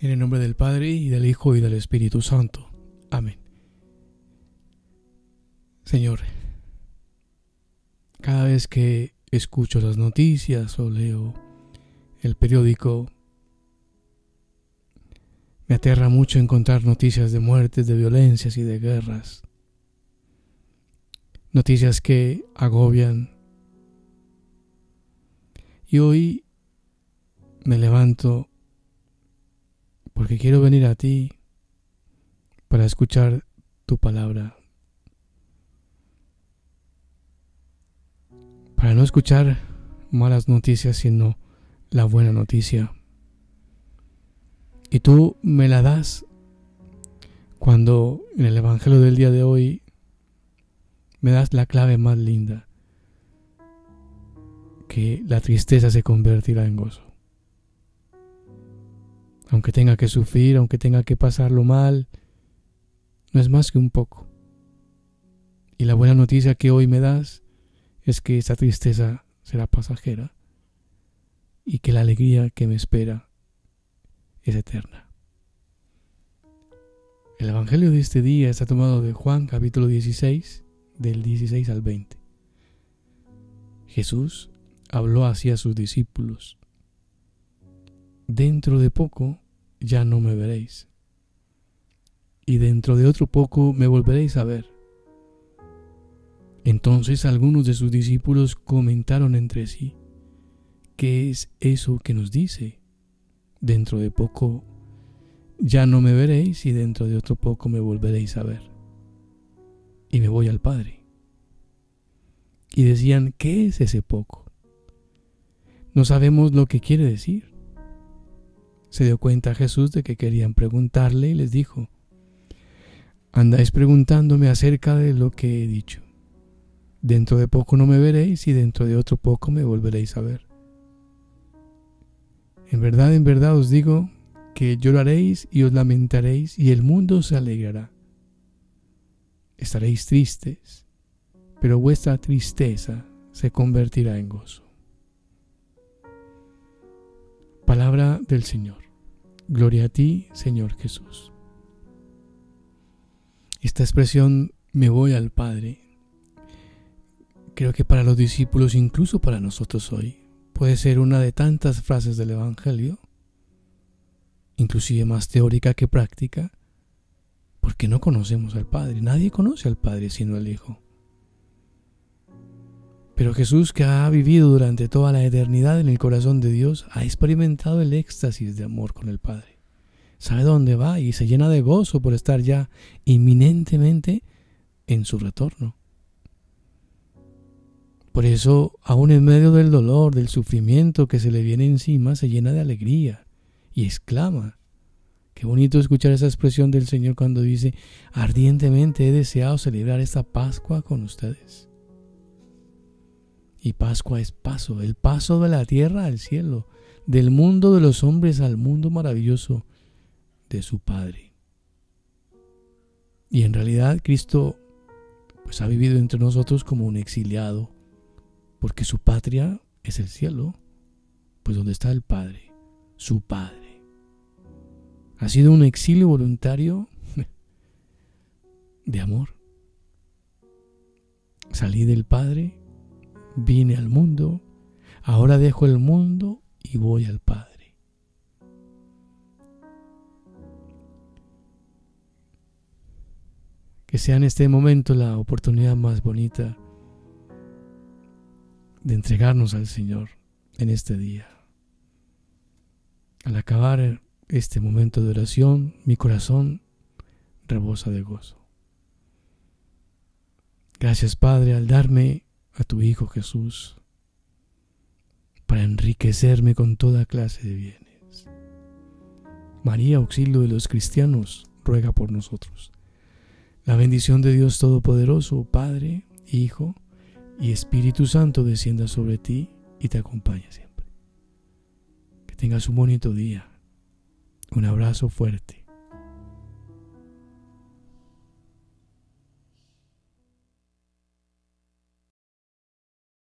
En el nombre del Padre y del Hijo y del Espíritu Santo. Amén. Señor, cada vez que escucho las noticias o leo el periódico, me aterra mucho encontrar noticias de muertes, de violencias y de guerras. Noticias que agobian. Y hoy me levanto porque quiero venir a ti para escuchar tu palabra. Para no escuchar malas noticias, sino la buena noticia. Y tú me la das cuando en el Evangelio del día de hoy me das la clave más linda, que la tristeza se convertirá en gozo aunque tenga que sufrir, aunque tenga que pasarlo mal, no es más que un poco. Y la buena noticia que hoy me das es que esa tristeza será pasajera y que la alegría que me espera es eterna. El Evangelio de este día está tomado de Juan capítulo 16, del 16 al 20. Jesús habló así a sus discípulos dentro de poco ya no me veréis, y dentro de otro poco me volveréis a ver. Entonces algunos de sus discípulos comentaron entre sí, ¿qué es eso que nos dice? Dentro de poco ya no me veréis y dentro de otro poco me volveréis a ver. Y me voy al Padre. Y decían, ¿qué es ese poco? No sabemos lo que quiere decir. Se dio cuenta Jesús de que querían preguntarle y les dijo, andáis preguntándome acerca de lo que he dicho. Dentro de poco no me veréis y dentro de otro poco me volveréis a ver. En verdad, en verdad os digo que lloraréis y os lamentaréis y el mundo se alegrará. Estaréis tristes, pero vuestra tristeza se convertirá en gozo. Del Señor. Gloria a ti, Señor Jesús. Esta expresión me voy al Padre. Creo que para los discípulos, incluso para nosotros hoy, puede ser una de tantas frases del Evangelio, inclusive más teórica que práctica, porque no conocemos al Padre. Nadie conoce al Padre sino el Hijo. Pero Jesús, que ha vivido durante toda la eternidad en el corazón de Dios, ha experimentado el éxtasis de amor con el Padre. Sabe dónde va y se llena de gozo por estar ya inminentemente en su retorno. Por eso, aun en medio del dolor, del sufrimiento que se le viene encima, se llena de alegría y exclama. Qué bonito escuchar esa expresión del Señor cuando dice, ardientemente he deseado celebrar esta Pascua con ustedes. Y Pascua es paso, el paso de la tierra al cielo, del mundo de los hombres al mundo maravilloso de su Padre. Y en realidad Cristo pues ha vivido entre nosotros como un exiliado, porque su patria es el cielo, pues donde está el Padre, su Padre. Ha sido un exilio voluntario de amor. Salí del Padre vine al mundo, ahora dejo el mundo y voy al Padre. Que sea en este momento la oportunidad más bonita de entregarnos al Señor en este día. Al acabar este momento de oración, mi corazón rebosa de gozo. Gracias Padre al darme a tu Hijo Jesús para enriquecerme con toda clase de bienes. María, auxilio de los cristianos, ruega por nosotros. La bendición de Dios Todopoderoso, Padre, Hijo y Espíritu Santo descienda sobre ti y te acompañe siempre. Que tengas un bonito día. Un abrazo fuerte.